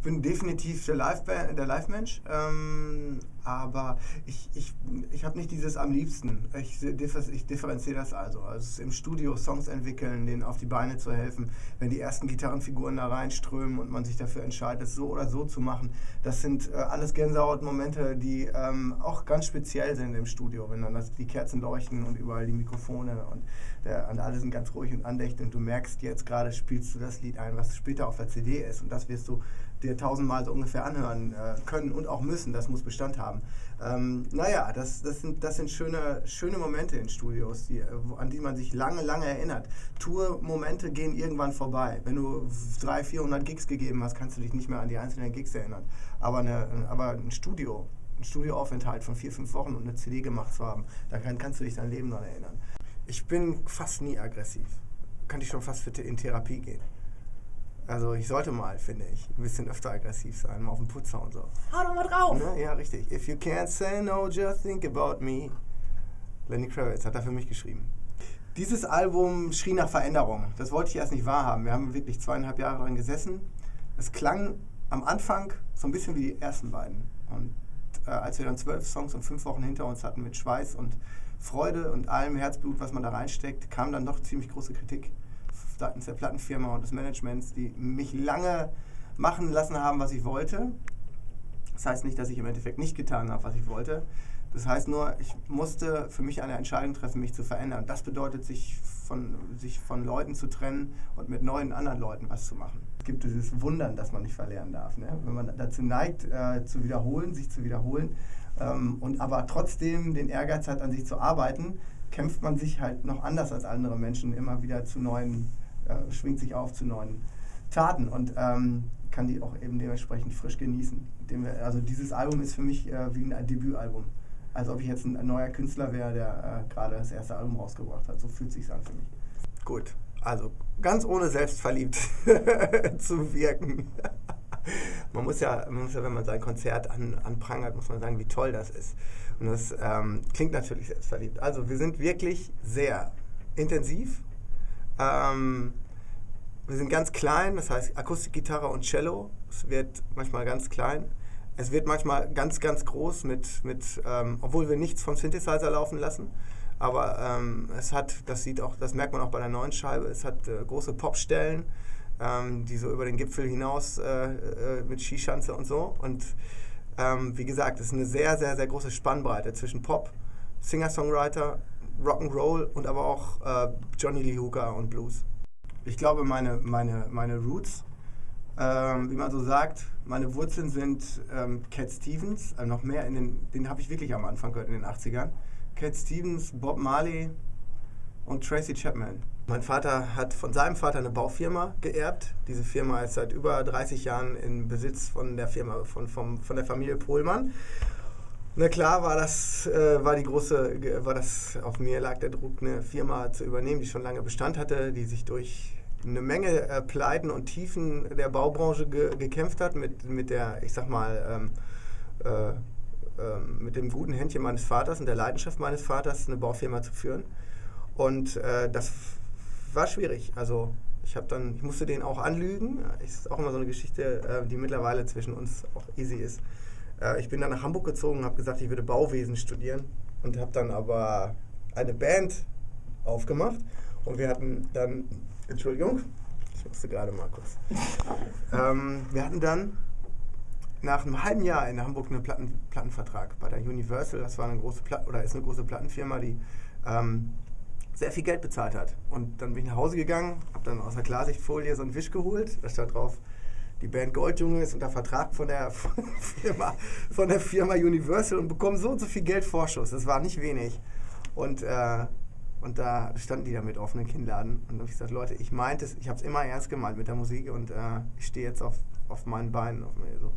Ich bin definitiv der Live-Mensch, Live ähm, aber ich, ich, ich habe nicht dieses am liebsten. Ich, ich differenziere das also. also im Studio Songs entwickeln, denen auf die Beine zu helfen, wenn die ersten Gitarrenfiguren da reinströmen und man sich dafür entscheidet, es so oder so zu machen. Das sind äh, alles Gänsehautmomente, die ähm, auch ganz speziell sind im Studio, wenn dann das, die Kerzen leuchten und überall die Mikrofone und, der, und alle sind ganz ruhig und andächtig und du merkst jetzt gerade spielst du das Lied ein, was später auf der CD ist und das wirst du dir tausendmal so ungefähr anhören äh, können und auch müssen. Das muss Bestand haben. Ähm, naja, das, das, sind, das sind schöne, schöne Momente in Studios, die, an die man sich lange, lange erinnert. Tour-Momente gehen irgendwann vorbei. Wenn du 300, 400 Gigs gegeben hast, kannst du dich nicht mehr an die einzelnen Gigs erinnern. Aber, eine, aber ein Studio, ein Studioaufenthalt von vier, fünf Wochen und eine CD gemacht zu haben, da kann, kannst du dich dein Leben daran erinnern. Ich bin fast nie aggressiv. Kann ich schon fast in Therapie gehen. Also ich sollte mal, finde ich, ein bisschen öfter aggressiv sein, mal auf den Putzer und so. Hau doch mal drauf! Ne? Ja, richtig. If you can't say no, just think about me. Lenny Kravitz hat er für mich geschrieben. Dieses Album schrie nach Veränderung. Das wollte ich erst nicht wahrhaben. Wir haben wirklich zweieinhalb Jahre dran gesessen. Es klang am Anfang so ein bisschen wie die ersten beiden. Und äh, als wir dann zwölf Songs und fünf Wochen hinter uns hatten mit Schweiß und Freude und allem Herzblut, was man da reinsteckt, kam dann doch ziemlich große Kritik seitens der Plattenfirma und des Managements, die mich lange machen lassen haben, was ich wollte. Das heißt nicht, dass ich im Endeffekt nicht getan habe, was ich wollte. Das heißt nur, ich musste für mich eine Entscheidung treffen, mich zu verändern. Das bedeutet, sich von, sich von Leuten zu trennen und mit neuen anderen Leuten was zu machen. Es gibt dieses Wundern, das man nicht verlernen darf. Ne? Wenn man dazu neigt, äh, zu wiederholen, sich zu wiederholen ähm, und aber trotzdem den Ehrgeiz hat, an sich zu arbeiten, kämpft man sich halt noch anders als andere Menschen immer wieder zu neuen äh, schwingt sich auf zu neuen Taten und ähm, kann die auch eben dementsprechend frisch genießen. also dieses Album ist für mich äh, wie ein Debütalbum. Als ob ich jetzt ein, neuer Künstler wäre, der äh, gerade das erste Album rausgebracht hat. So fühlt sich an für mich. Gut, also ganz ohne selbstverliebt zu wirken. man, muss ja, man muss ja, wenn man sein Konzert an, anprangert, muss man sagen, wie toll das ist. Und das ähm, klingt natürlich selbstverliebt. Also wir sind wirklich sehr intensiv ähm, wir sind ganz klein, das heißt Akustikgitarre und Cello. Es wird manchmal ganz klein. Es wird manchmal ganz, ganz groß, mit, mit, ähm, obwohl wir nichts vom Synthesizer laufen lassen. Aber ähm, es hat, das sieht auch, das merkt man auch bei der neuen Scheibe, es hat äh, große Popstellen, ähm, die so über den Gipfel hinaus äh, äh, mit Skischanze und so. Und ähm, wie gesagt, es ist eine sehr, sehr, sehr große Spannbreite zwischen Pop, Singer-Songwriter, Rock'n'Roll und aber auch äh, Johnny Lee Hooker und Blues. Ich glaube, meine, meine, meine Roots, ähm, wie man so sagt, meine Wurzeln sind ähm, Cat Stevens, äh, noch mehr in den, den habe ich wirklich am Anfang gehört in den 80ern. Cat Stevens, Bob Marley und Tracy Chapman. Mein Vater hat von seinem Vater eine Baufirma geerbt. Diese Firma ist seit über 30 Jahren in Besitz von der Firma, von, vom, von der Familie Pohlmann. Na klar war das, äh, war die große, war das, auf mir lag der Druck, eine Firma zu übernehmen, die schon lange Bestand hatte, die sich durch eine Menge äh, Pleiten und Tiefen der Baubranche ge gekämpft hat, mit, mit der, ich sag mal, ähm, äh, ähm, mit dem guten Händchen meines Vaters und der Leidenschaft meines Vaters eine Baufirma zu führen. Und äh, das war schwierig. Also ich habe dann, ich musste den auch anlügen. Das ist auch immer so eine Geschichte, äh, die mittlerweile zwischen uns auch easy ist. Äh, ich bin dann nach Hamburg gezogen und habe gesagt, ich würde Bauwesen studieren und habe dann aber eine Band aufgemacht und wir hatten dann, Entschuldigung, ich musste gerade mal kurz, ähm, wir hatten dann nach einem halben Jahr in Hamburg einen Platten, Plattenvertrag bei der Universal, das war eine große Platten, oder ist eine große Plattenfirma, die ähm, sehr viel Geld bezahlt hat. Und dann bin ich nach Hause gegangen, habe dann aus der Klarsichtfolie so einen Wisch geholt, da stand drauf die Band Goldjunge ist unter Vertrag von der Firma, von der Firma Universal und bekommen so und so viel Geld Vorschuss. Das war nicht wenig. Und, äh, und da standen die da mit offenen Kinnladen. Und dann habe ich gesagt, Leute, ich meinte es, ich habe es immer ernst gemeint mit der Musik und äh, ich stehe jetzt auf, auf meinen Beinen. Auf mir, so.